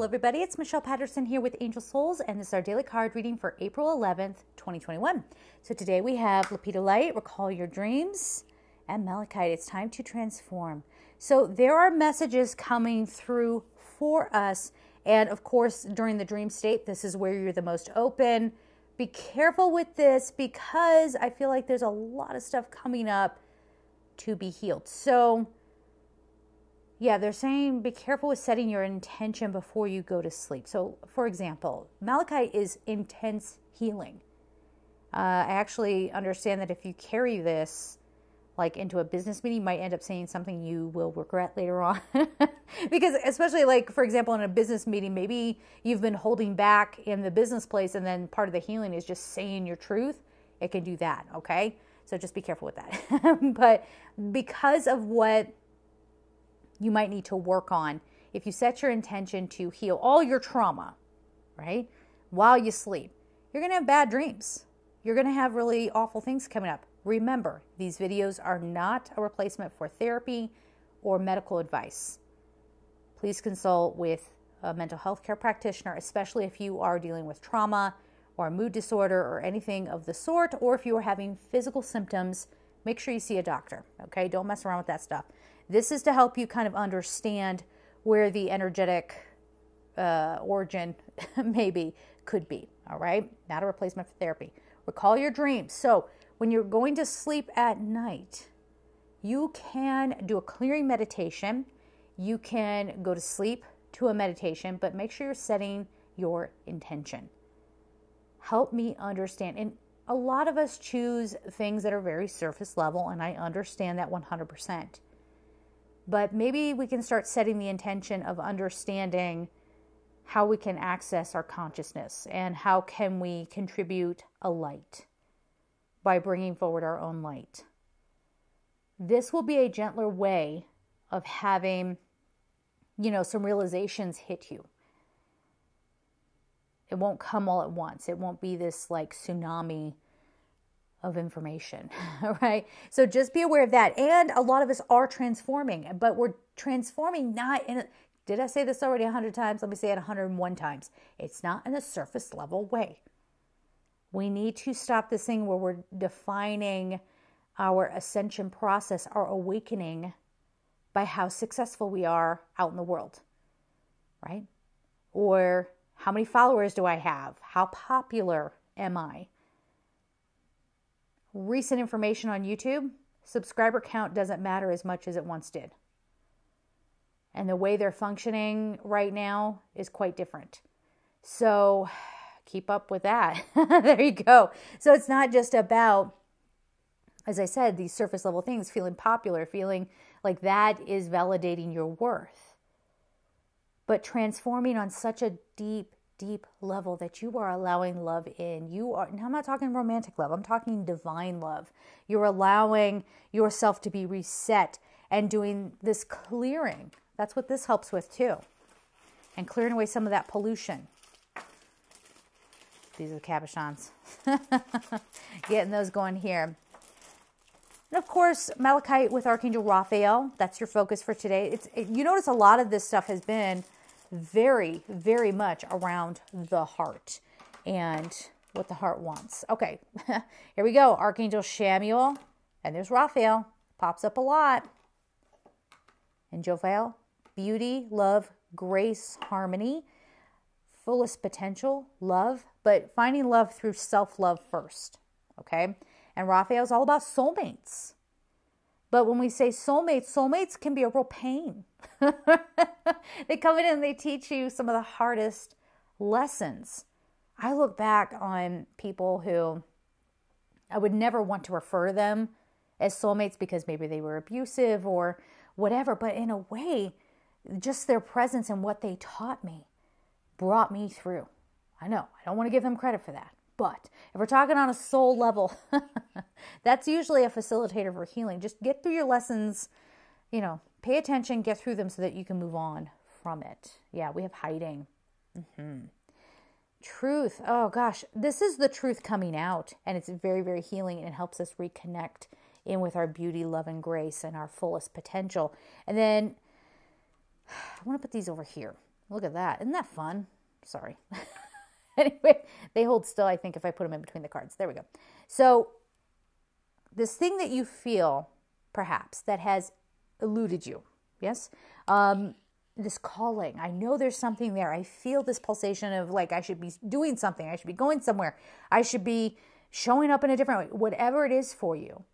Hello, everybody. It's Michelle Patterson here with Angel Souls, and this is our daily card reading for April 11th, 2021. So today we have Lepidolite, Recall Your Dreams, and Malachite. It's time to transform. So there are messages coming through for us, and of course, during the dream state, this is where you're the most open. Be careful with this because I feel like there's a lot of stuff coming up to be healed. So, yeah, they're saying be careful with setting your intention before you go to sleep. So, for example, Malachite is intense healing. Uh, I actually understand that if you carry this like into a business meeting, you might end up saying something you will regret later on. because, especially like, for example, in a business meeting, maybe you've been holding back in the business place, and then part of the healing is just saying your truth. It can do that, okay? So just be careful with that. but because of what you might need to work on if you set your intention to heal all your trauma, right? While you sleep, you're going to have bad dreams. You're going to have really awful things coming up. Remember, these videos are not a replacement for therapy or medical advice. Please consult with a mental health care practitioner, especially if you are dealing with trauma or a mood disorder or anything of the sort, or if you are having physical symptoms, make sure you see a doctor. Okay, don't mess around with that stuff. This is to help you kind of understand where the energetic uh, origin maybe could be. All right, not a replacement for therapy. Recall your dreams. So, when you're going to sleep at night, you can do a clearing meditation. You can go to sleep to a meditation, but make sure you're setting your intention. Help me understand. And a lot of us choose things that are very surface level, and I understand that 100% but maybe we can start setting the intention of understanding how we can access our consciousness and how can we contribute a light by bringing forward our own light. This will be a gentler way of having you know some realizations hit you. It won't come all at once. It won't be this like tsunami of information, right? So just be aware of that. And a lot of us are transforming, but we're transforming not in a, did I say this already 100 times? Let me say it 101 times. It's not in a surface level way. We need to stop this thing where we're defining our ascension process, our awakening, by how successful we are out in the world, right? Or how many followers do I have? How popular am I? Recent information on YouTube, subscriber count doesn't matter as much as it once did. And the way they're functioning right now is quite different. So keep up with that. there you go. So it's not just about, as I said, these surface level things, feeling popular, feeling like that is validating your worth. But transforming on such a deep, deep level that you are allowing love in. You are, now I'm not talking romantic love, I'm talking divine love. You're allowing yourself to be reset and doing this clearing. That's what this helps with too. And clearing away some of that pollution. These are the cabochons. Getting those going here. And of course, Malachite with Archangel Raphael. That's your focus for today. It's it, you notice a lot of this stuff has been very, very much around the heart and what the heart wants. Okay, here we go. Archangel Chamuel, and there's Raphael. Pops up a lot. And Jophiel, beauty, love, grace, harmony, fullest potential, love, but finding love through self love first. Okay? And Raphael is all about soulmates. But when we say soulmates, soulmates can be a real pain. they come in and they teach you some of the hardest lessons. I look back on people who I would never want to refer them as soulmates because maybe they were abusive or whatever, but in a way, just their presence and what they taught me brought me through. I know, I don't want to give them credit for that. But if we're talking on a soul level, that's usually a facilitator for healing. Just get through your lessons, you know, pay attention, get through them so that you can move on from it. Yeah, we have hiding. Mm-hmm. Truth. Oh gosh, this is the truth coming out, and it's very, very healing, and it helps us reconnect in with our beauty, love, and grace and our fullest potential. And then I want to put these over here. look at that. Isn't that fun? Sorry. anyway, they hold still, I think, if I put them in between the cards. There we go. So, this thing that you feel, perhaps, that has eluded you, yes? Um, this calling. I know there's something there. I feel this pulsation of like I should be doing something. I should be going somewhere. I should be showing up in a different way. Whatever it is for you,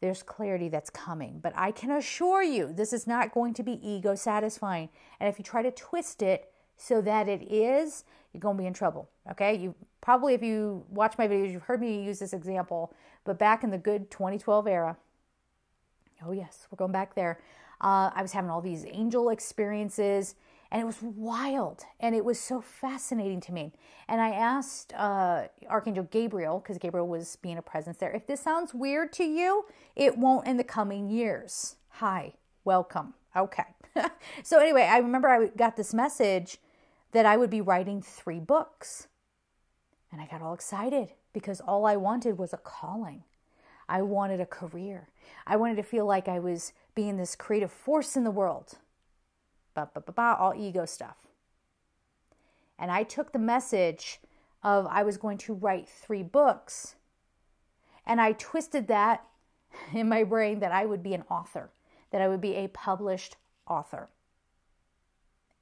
there's clarity that's coming. But I can assure you, this is not going to be ego satisfying. And if you try to twist it so that it is, you're going to be in trouble. Okay. You probably, if you watch my videos, you've heard me use this example. But back in the good 2012 era, oh, yes, we're going back there. Uh, I was having all these angel experiences and it was wild and it was so fascinating to me. And i asked uh, archangel gabriel because gabriel was being a presence there if this sounds weird to you it won't in the coming years. Hi welcome. Okay. So anyway i remember i got this message that i would be writing three books and i got all excited because all i wanted was a calling i wanted a career i wanted to feel like i was being this creative force in the world bah, bah, bah, bah, all ego stuff. And I took the message of I was going to write three books and I twisted that in my brain that I would be an author, that I would be a published author.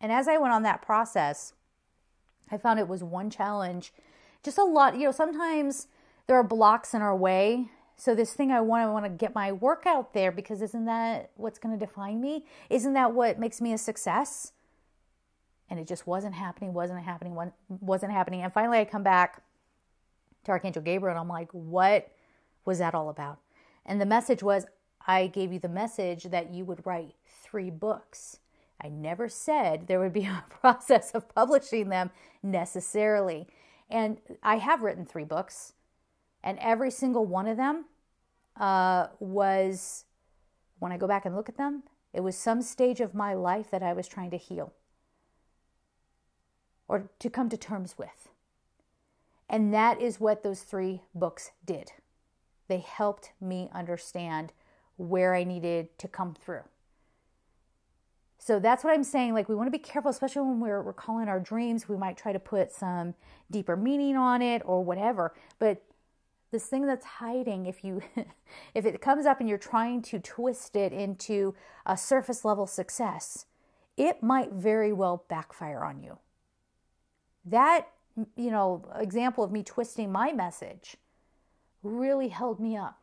And as I went on that process, I found it was one challenge, just a lot. You know, sometimes there are blocks in our way so this thing I want, I want to get my work out there because isn't that what's going to define me? Isn't that what makes me a success? And it just wasn't happening, wasn't happening, wasn't happening. And finally, I come back to Archangel Gabriel and I'm like, what was that all about? And the message was, I gave you the message that you would write three books. I never said there would be a process of publishing them necessarily. And I have written three books. And every single one of them uh, was, when I go back and look at them, it was some stage of my life that I was trying to heal or to come to terms with. And that is what those three books did. They helped me understand where I needed to come through. So that's what I'm saying. Like, we want to be careful, especially when we're recalling our dreams. We might try to put some deeper meaning on it or whatever. But this thing that's hiding if you if it comes up and you're trying to twist it into a surface level success it might very well backfire on you. That you know example of me twisting my message really held me up.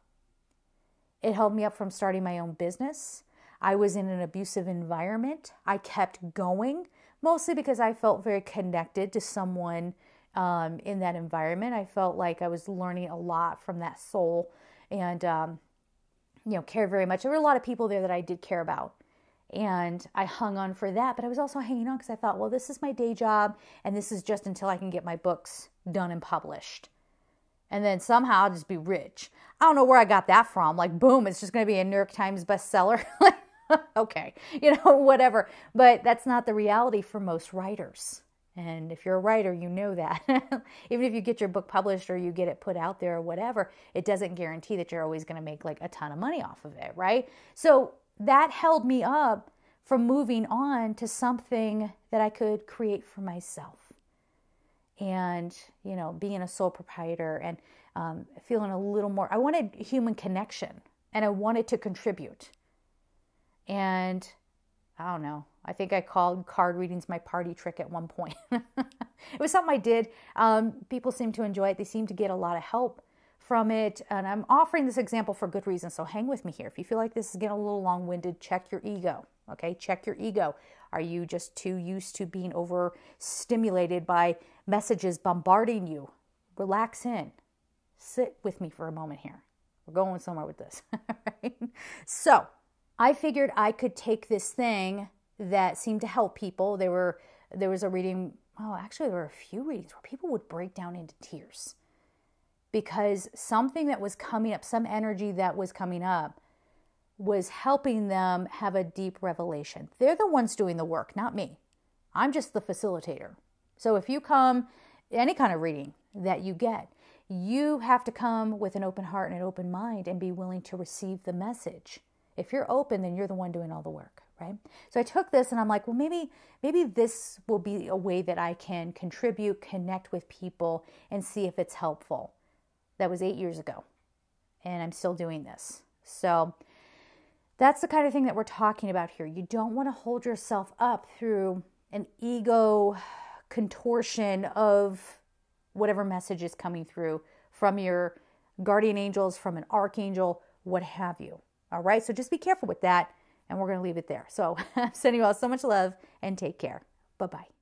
It held me up from starting my own business. I was in an abusive environment. I kept going mostly because i felt very connected to someone um, in that environment. I felt like I was learning a lot from that soul and, um, you know, care very much. There were a lot of people there that I did care about. And I hung on for that, but I was also hanging on because I thought, well, this is my day job, and this is just until I can get my books done and published. And then somehow I'll just be rich. I don't know where I got that from. Like, boom, it's just going to be a New York Times bestseller. okay, you know, whatever. But that's not the reality for most writers. And if you're a writer, you know that. Even if you get your book published or you get it put out there or whatever, it doesn't guarantee that you're always going to make like a ton of money off of it, right? So that held me up from moving on to something that I could create for myself. And, you know, being a sole proprietor and um, feeling a little more, I wanted human connection and I wanted to contribute. And I don't know, I think I called card readings my party trick at one point. it was something I did. Um, people seem to enjoy it. They seem to get a lot of help from it. And I'm offering this example for good reason. So hang with me here. If you feel like this is getting a little long winded, check your ego. Okay, check your ego. Are you just too used to being overstimulated by messages bombarding you? Relax in. Sit with me for a moment here. We're going somewhere with this. right? So I figured I could take this thing that seemed to help people. There were there was a reading. Oh, actually, there were a few readings where people would break down into tears because something that was coming up, some energy that was coming up, was helping them have a deep revelation. They're the ones doing the work, not me. I'm just the facilitator. So if you come, any kind of reading that you get, you have to come with an open heart and an open mind and be willing to receive the message. If you're open, then you're the one doing all the work. Right? So I took this and I'm like, well, maybe maybe this will be a way that I can contribute, connect with people, and see if it's helpful. That was eight years ago, and I'm still doing this. So that's the kind of thing that we're talking about here. You don't want to hold yourself up through an ego contortion of whatever message is coming through from your guardian angels, from an archangel, what have you. All right, so just be careful with that, and we're going to leave it there. So I'm sending you all so much love and take care. Bye bye.